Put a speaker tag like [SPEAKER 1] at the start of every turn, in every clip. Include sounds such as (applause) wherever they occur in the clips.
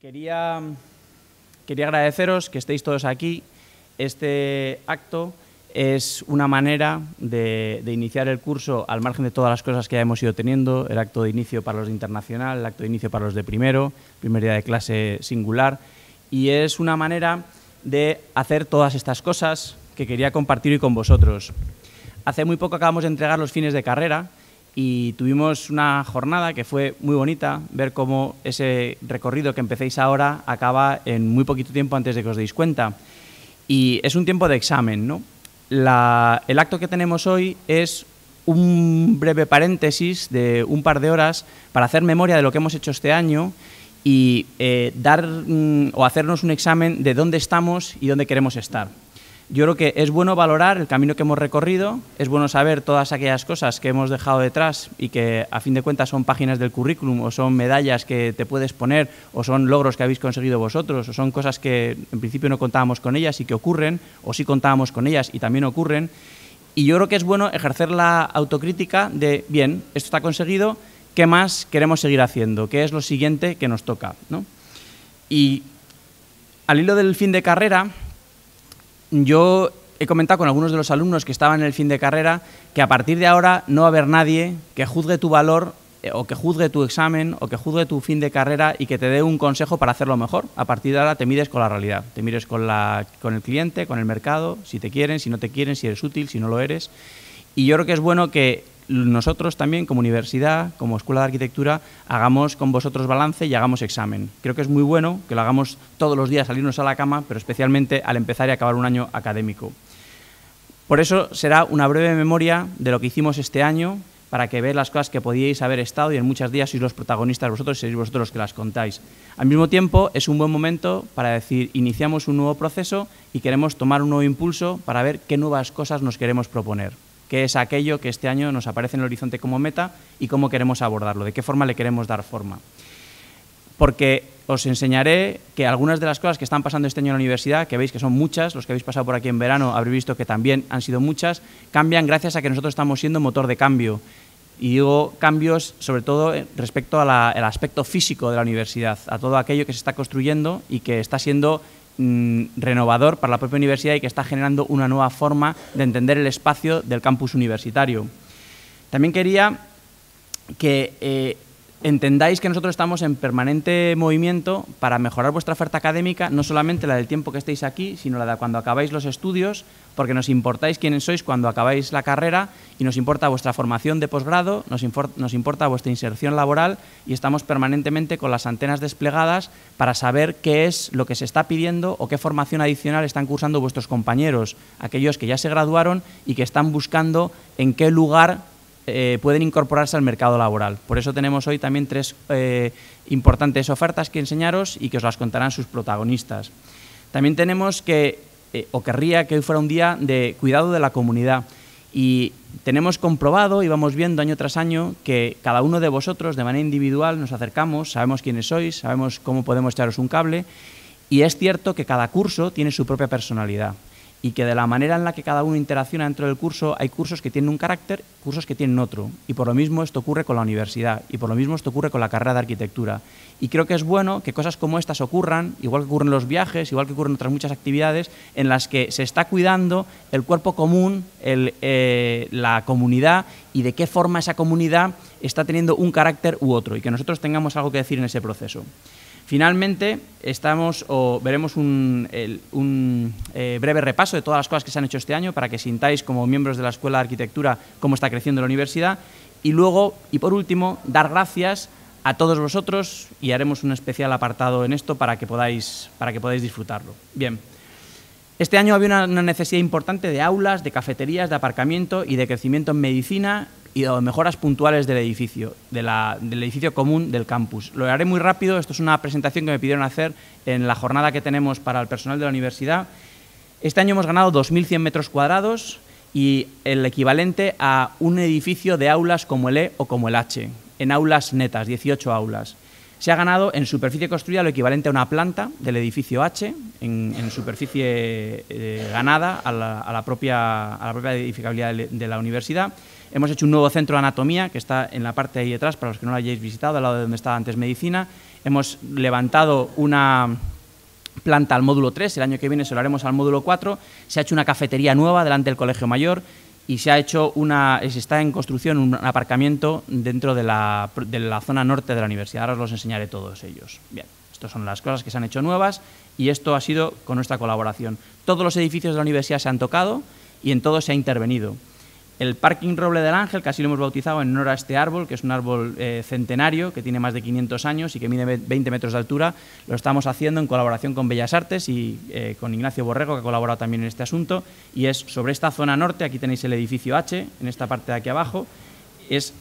[SPEAKER 1] Quería, quería agradeceros que estéis todos aquí. Este acto es una manera de, de, iniciar el curso al margen de todas las cosas que ya hemos ido teniendo, el acto de inicio para los de internacional, el acto de inicio para los de primero, primer día de clase singular, y es una manera de hacer todas estas cosas que quería compartir hoy con vosotros. Hace muy poco acabamos de entregar los fines de carrera y tuvimos una jornada que fue muy bonita, ver cómo ese recorrido que empecéis ahora acaba en muy poquito tiempo antes de que os deis cuenta. Y es un tiempo de examen, ¿no? El acto que tenemos hoy es un breve paréntesis de un par de horas para hacer memoria de lo que hemos hecho este año y eh, dar mm, o hacernos un examen de dónde estamos y dónde queremos estar. Yo creo que es bueno valorar el camino que hemos recorrido, es bueno saber todas aquellas cosas que hemos dejado detrás y que a fin de cuentas son páginas del currículum o son medallas que te puedes poner o son logros que habéis conseguido vosotros o son cosas que en principio no contábamos con ellas y que ocurren o sí contábamos con ellas y también ocurren. Y yo creo que es bueno ejercer la autocrítica de, bien, esto está conseguido, ¿qué más queremos seguir haciendo? ¿Qué es lo siguiente que nos toca? ¿no? Y al hilo del fin de carrera, yo he comentado con algunos de los alumnos que estaban en el fin de carrera que a partir de ahora no va a haber nadie que juzgue tu valor eh, o que juzgue tu examen o que juzgue tu fin de carrera y que te dé un consejo para hacerlo mejor. A partir de ahora te mides con la realidad, te mires con, la, con el cliente, con el mercado, si te quieren, si no te quieren, si eres útil, si no lo eres. Y yo creo que es bueno que nosotros también, como universidad, como escuela de arquitectura, hagamos con vosotros balance y hagamos examen. Creo que es muy bueno que lo hagamos todos los días, salirnos a la cama, pero especialmente al empezar y acabar un año académico. Por eso será una breve memoria de lo que hicimos este año, para que veáis las cosas que podíais haber estado y en muchos días sois los protagonistas vosotros y sois vosotros los que las contáis. Al mismo tiempo, es un buen momento para decir, iniciamos un nuevo proceso y queremos tomar un nuevo impulso para ver qué nuevas cosas nos queremos proponer qué es aquello que este año nos aparece en el horizonte como meta y cómo queremos abordarlo, de qué forma le queremos dar forma. Porque os enseñaré que algunas de las cosas que están pasando este año en la universidad, que veis que son muchas, los que habéis pasado por aquí en verano habréis visto que también han sido muchas, cambian gracias a que nosotros estamos siendo motor de cambio. Y digo cambios sobre todo respecto al aspecto físico de la universidad, a todo aquello que se está construyendo y que está siendo Mm, renovador para la propia universidad y que está generando una nueva forma de entender el espacio del campus universitario. También quería que eh, entendáis que nosotros estamos en permanente movimiento para mejorar vuestra oferta académica, no solamente la del tiempo que estéis aquí, sino la de cuando acabáis los estudios, porque nos importáis quiénes sois cuando acabáis la carrera y nos importa vuestra formación de posgrado, nos, nos importa vuestra inserción laboral y estamos permanentemente con las antenas desplegadas para saber qué es lo que se está pidiendo o qué formación adicional están cursando vuestros compañeros, aquellos que ya se graduaron y que están buscando en qué lugar eh, pueden incorporarse al mercado laboral. Por eso tenemos hoy también tres eh, importantes ofertas que enseñaros y que os las contarán sus protagonistas. También tenemos que, eh, o querría que hoy fuera un día de cuidado de la comunidad. Y tenemos comprobado y vamos viendo año tras año que cada uno de vosotros de manera individual nos acercamos, sabemos quiénes sois, sabemos cómo podemos echaros un cable y es cierto que cada curso tiene su propia personalidad y que de la manera en la que cada uno interacciona dentro del curso hay cursos que tienen un carácter, cursos que tienen otro. Y por lo mismo esto ocurre con la universidad y por lo mismo esto ocurre con la carrera de arquitectura. Y creo que es bueno que cosas como estas ocurran, igual que ocurren los viajes, igual que ocurren otras muchas actividades, en las que se está cuidando el cuerpo común, eh, la comunidad y de qué forma esa comunidad está teniendo un carácter u otro y que nosotros tengamos algo que decir en ese proceso. Finalmente, estamos o veremos un, eh, breve repaso de todas las cosas que se han hecho este año para que sintáis como miembros de la Escuela de Arquitectura cómo está creciendo la universidad. Y luego, y por último, dar gracias a todos vosotros y haremos un especial apartado en esto para que podáis, para que podáis disfrutarlo. Bien. Este año había una, una necesidad importante de aulas, de cafeterías, de aparcamiento y de crecimiento en medicina y de mejoras puntuales del edificio, del edificio común del campus. Lo haré muy rápido, esto es una presentación que me pidieron hacer en la jornada que tenemos para el personal de la universidad. Este año hemos ganado 2.100 metros cuadrados y el equivalente a un edificio de aulas como el E o como el H, en aulas netas, 18 aulas. Se ha ganado en superficie construida lo equivalente a una planta del edificio H, en, superficie eh, ganada a a la, propia, edificabilidad de la universidad Hemos hecho un nuevo centro de anatomía que está en la parte de ahí detrás, para los que no lo hayáis visitado, al lado de donde estaba antes medicina. Hemos levantado una planta al módulo 3, el año que viene se lo haremos al módulo 4. Se ha hecho una cafetería nueva delante del Colegio Mayor y se ha hecho una, se está en construcción un aparcamiento dentro de la, de la zona norte de la universidad. Ahora os los enseñaré todos ellos. Bien, estas son las cosas que se han hecho nuevas y esto ha sido con nuestra colaboración. Todos los edificios de la universidad se han tocado y en todos se ha intervenido. El Parking Roble del Ángel, que así lo hemos bautizado en honor a este árbol, que es un árbol eh, centenario, que tiene más de 500 años y que mide 20 metros de altura, lo estamos haciendo en colaboración con Bellas Artes y eh, con Ignacio Borrego, que ha colaborado también en este asunto, y es sobre esta zona norte, aquí tenéis el edificio H, en esta parte de aquí abajo, es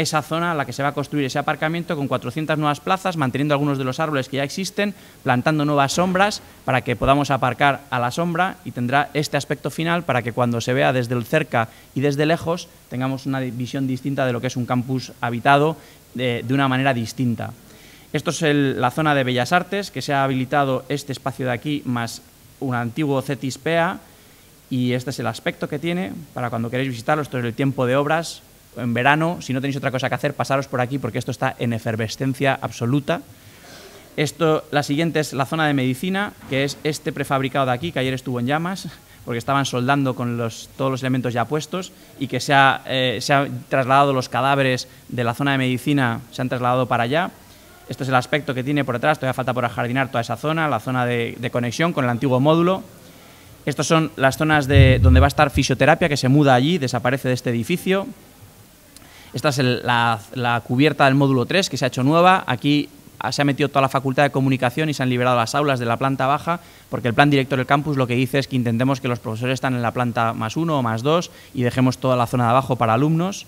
[SPEAKER 1] esa zona a la que se va a construir ese aparcamiento con 400 nuevas plazas, manteniendo algunos de los árboles que ya existen, plantando nuevas sombras para que podamos aparcar a la sombra y tendrá este aspecto final para que cuando se vea desde el cerca y desde lejos tengamos una visión distinta de lo que es un campus habitado de, una manera distinta. Esto es la zona de Bellas Artes, que se ha habilitado este espacio de aquí más un antiguo CETIS-PEA y este es el aspecto que tiene para cuando queréis visitarlo. Esto es el tiempo de obras, en verano, si no tenéis otra cosa que hacer, pasaros por aquí porque esto está en efervescencia absoluta. Esto, la siguiente es la zona de medicina, que es este prefabricado de aquí, que ayer estuvo en llamas, porque estaban soldando con los, todos los elementos ya puestos y que se ha, eh, se han trasladado los cadáveres de la zona de medicina, se han trasladado para allá. Este es el aspecto que tiene por detrás, todavía falta por ajardinar toda esa zona, la zona de, de conexión con el antiguo módulo. Estas son las zonas de, donde va a estar fisioterapia, que se muda allí, desaparece de este edificio. Esta es la, cubierta del módulo 3 que se ha hecho nueva. Aquí se ha metido toda la facultad de comunicación y se han liberado las aulas de la planta baja, porque el plan director del campus lo que dice es que intentemos que los profesores estén en la planta más uno o más dos y dejemos toda la zona de abajo para alumnos.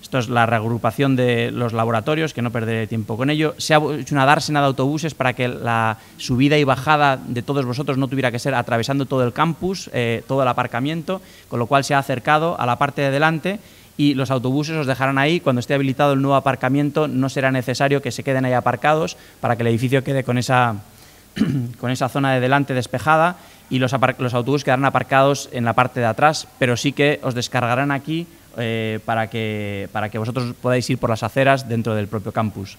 [SPEAKER 1] Esto es la reagrupación de los laboratorios, que no perderé tiempo con ello. Se ha hecho una dársena de autobuses para que la subida y bajada de todos vosotros no tuviera que ser atravesando todo el campus, eh, todo el aparcamiento, con lo cual se ha acercado a la parte de delante y los autobuses os dejarán ahí. Cuando esté habilitado el nuevo aparcamiento no será necesario que se queden ahí aparcados para que el edificio quede con esa, (clears throat) con esa zona de delante despejada y los, los, autobuses quedarán aparcados en la parte de atrás, pero sí que os descargarán aquí eh, para, que, para que vosotros podáis ir por las aceras dentro del propio campus.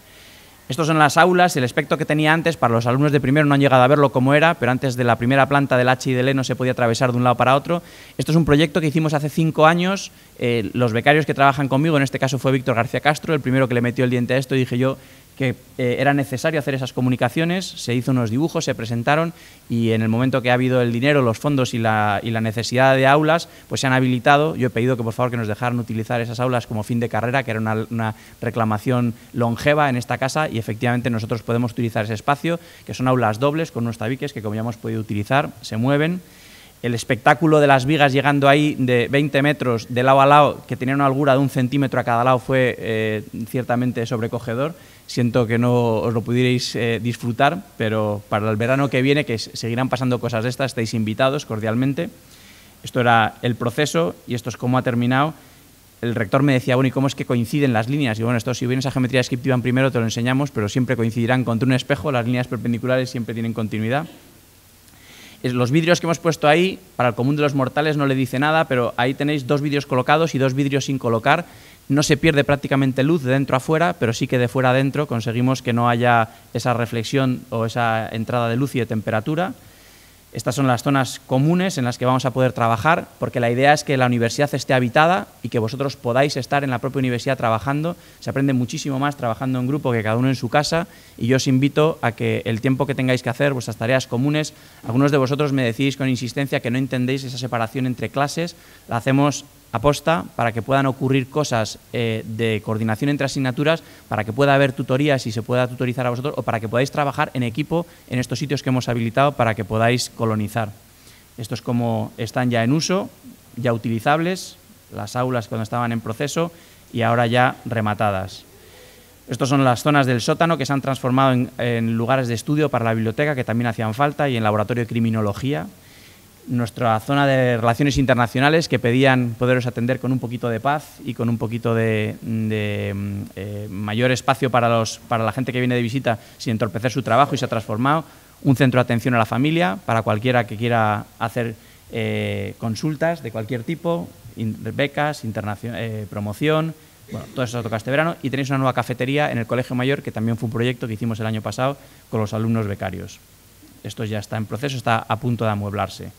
[SPEAKER 1] Estos son las aulas, el aspecto que tenía antes, para los alumnos de primero no han llegado a verlo como era, pero antes de la primera planta del H y del E no se podía atravesar de un lado para otro. Esto es un proyecto que hicimos hace cinco años, eh, los becarios que trabajan conmigo, en este caso fue Víctor García Castro, el primero que le metió el diente a esto, y dije yo, que eh, era necesario hacer esas comunicaciones, se hizo unos dibujos, se presentaron y en el momento que ha habido el dinero, los fondos y la, y la, necesidad de aulas, pues se han habilitado. Yo he pedido que por favor que nos dejaran utilizar esas aulas como fin de carrera, que era una, una reclamación longeva en esta casa y efectivamente nosotros podemos utilizar ese espacio, que son aulas dobles con unos tabiques que como ya hemos podido utilizar, se mueven el espectáculo de las vigas llegando ahí de 20 metros de lado a lado, que tenían una altura de un centímetro a cada lado, fue eh, ciertamente sobrecogedor. Siento que no os lo pudierais eh, disfrutar, pero para el verano que viene, que seguirán pasando cosas de estas, estáis invitados cordialmente. Esto era el proceso y esto es cómo ha terminado. El rector me decía, bueno, ¿y cómo es que coinciden las líneas? Y bueno, esto si vienes a geometría descriptiva en primero te lo enseñamos, pero siempre coincidirán contra un espejo, las líneas perpendiculares siempre tienen continuidad. Los vidrios que hemos puesto ahí, para el común de los mortales no le dice nada, pero ahí tenéis dos vidrios colocados y dos vidrios sin colocar. No se pierde prácticamente luz de dentro a fuera, pero sí que de fuera a dentro conseguimos que no haya esa reflexión o esa entrada de luz y de temperatura. Estas son las zonas comunes en las que vamos a poder trabajar, porque la idea es que la universidad esté habitada y que vosotros podáis estar en la propia universidad trabajando. Se aprende muchísimo más trabajando en grupo que cada uno en su casa y yo os invito a que el tiempo que tengáis que hacer, vuestras tareas comunes, algunos de vosotros me decís con insistencia que no entendéis esa separación entre clases, la hacemos aposta para que puedan ocurrir cosas eh, de coordinación entre asignaturas, para que pueda haber tutorías y se pueda tutorizar a vosotros o para que podáis trabajar en equipo en estos sitios que hemos habilitado para que podáis colonizar. Esto es como están ya en uso, ya utilizables, las aulas cuando estaban en proceso y ahora ya rematadas. Estas son las zonas del sótano que se han transformado en, en lugares de estudio para la biblioteca que también hacían falta y en laboratorio de criminología nuestra zona de relaciones internacionales que pedían poderos atender con un poquito de paz y con un poquito de, mm, eh, mayor espacio para, los, para la gente que viene de visita sin entorpecer su trabajo y se ha transformado. Un centro de atención a la familia para cualquiera que quiera hacer eh, consultas de cualquier tipo, becas, eh, promoción, bueno, todo eso toca este verano y tenéis una nueva cafetería en el Colegio Mayor, que también fue un proyecto que hicimos el año pasado con los alumnos becarios. Esto ya está en proceso, está a punto de amueblarse.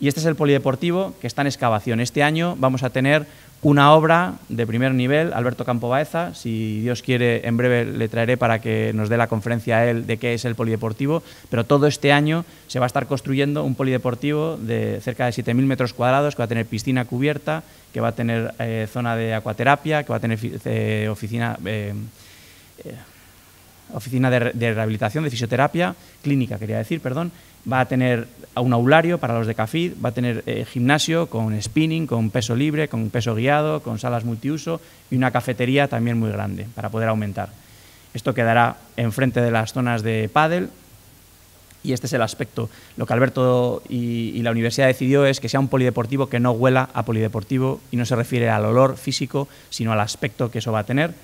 [SPEAKER 1] Y este es el polideportivo que está en excavación. Este año vamos a tener una obra de primer nivel, Alberto Campo Baeza, si Dios quiere, en breve le traeré para que nos dé la conferencia a él de qué es el polideportivo, pero todo este año se va a estar construyendo un polideportivo de cerca de 7.000 metros cuadrados, que va a tener piscina cubierta, que va a tener eh, zona de acuaterapia, que va a tener eh, oficina... Eh, oficina de, rehabilitación, de fisioterapia, clínica quería decir, perdón, va a tener un aulario para los de CAFID, va a tener eh, gimnasio con spinning, con peso libre, con peso guiado, con salas multiuso y una cafetería también muy grande para poder aumentar. Esto quedará enfrente de las zonas de pádel y este es el aspecto. Lo que Alberto y, y, la universidad decidió es que sea un polideportivo que no huela a polideportivo y no se refiere al olor físico, sino al aspecto que eso va a tener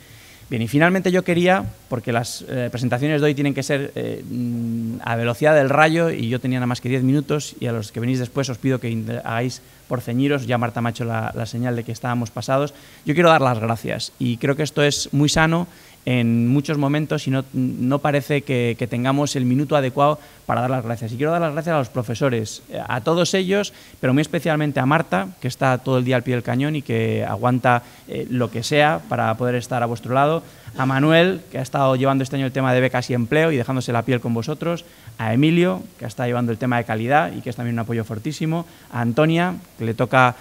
[SPEAKER 1] Y finalmente yo quería, porque las eh, presentaciones de hoy tienen que ser eh, mm, a velocidad del rayo y yo tenía nada más que 10 minutos y a los que venís después os pido que hagáis por ceñiros, ya Marta me ha hecho la señal de que estábamos pasados, yo quiero dar las gracias y creo que esto es muy sano en muchos momentos y no, no parece que, tengamos el minuto adecuado para dar las gracias. Y quiero dar las gracias a los profesores, a todos ellos, pero muy especialmente a Marta, que está todo el día al pie del cañón y que aguanta eh, lo que sea para poder estar a vuestro lado, a Manuel, que ha estado llevando este año el tema de becas y empleo y dejándose la piel con vosotros, a Emilio, que estado llevando el tema de calidad y que es también un apoyo fortísimo, a Antonia, que le toca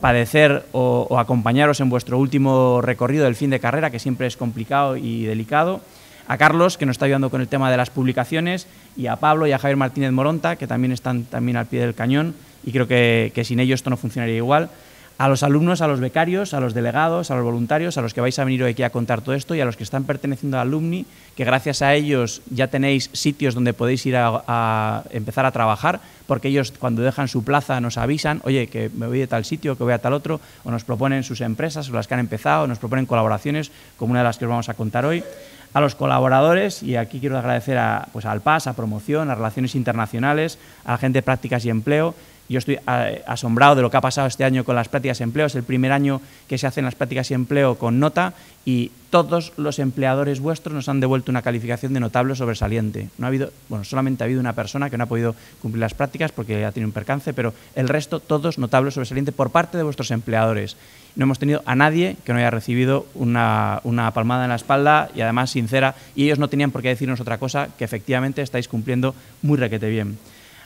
[SPEAKER 1] padecer o, acompañaros en vuestro último recorrido del fin de carrera, que siempre es complicado y delicado, a Carlos, que nos está ayudando con el tema de las publicaciones, y a Pablo y a Javier Martínez Moronta, que también están también al pie del cañón, y creo que sin ellos esto no funcionaría igual a los alumnos, a los becarios, a los delegados, a los voluntarios, a los que vais a venir hoy aquí a contar todo esto y a los que están perteneciendo a Alumni, que gracias a ellos ya tenéis sitios donde podéis ir a, empezar a trabajar, porque ellos cuando dejan su plaza nos avisan, oye, que me voy de tal sitio, que voy a tal otro, o nos proponen sus empresas, o las que han empezado, o nos proponen colaboraciones, como una de las que os vamos a contar hoy. A los colaboradores y aquí quiero agradecer a, pues, al PAS, a Promoción, a Relaciones Internacionales, a la gente de Prácticas y Empleo yo estoy eh, asombrado de lo que ha pasado este año con las prácticas de empleo. Es el primer año que se hacen las prácticas de empleo con nota y todos los empleadores vuestros nos han devuelto una calificación de notable sobresaliente. No ha habido, bueno, solamente ha habido una persona que no ha podido cumplir las prácticas porque ha tenido un percance, pero el resto todos notable sobresaliente por parte de vuestros empleadores. No hemos tenido a nadie que no haya recibido una, una palmada en la espalda y además sincera y ellos no tenían por qué decirnos otra cosa que efectivamente estáis cumpliendo muy requete bien.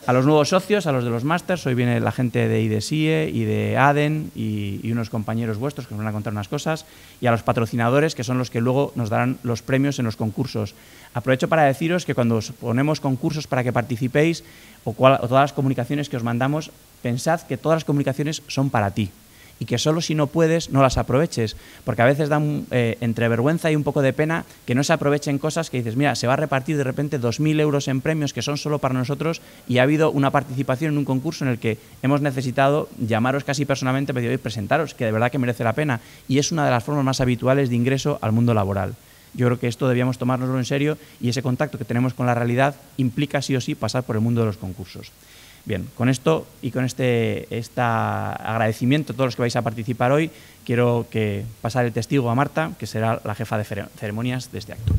[SPEAKER 1] A los nuevos socios, a los de los másters, hoy viene la gente de IDESIE y de ADEN y, unos compañeros vuestros que nos van a contar unas cosas, y a los patrocinadores, que son los que luego nos darán los premios en los concursos. Aprovecho para deciros que cuando os ponemos concursos para que participéis o todas las comunicaciones que os mandamos, pensad que todas las comunicaciones son para ti, y que solo si no puedes no las aproveches, porque a veces dan eh, entre vergüenza y un poco de pena que no se aprovechen cosas que dices, mira, se va a repartir de repente 2.000 euros en premios que son solo para nosotros y ha habido una participación en un concurso en el que hemos necesitado llamaros casi personalmente y presentaros, que de verdad que merece la pena y es una de las formas más habituales de ingreso al mundo laboral. Yo creo que esto debíamos tomárnoslo en serio y ese contacto que tenemos con la realidad implica sí o sí pasar por el mundo de los concursos. Bien, con esto y con este agradecimiento a todos los que vais a participar hoy, quiero pasar el testigo a Marta, que será la jefa de ceremonias de este acto.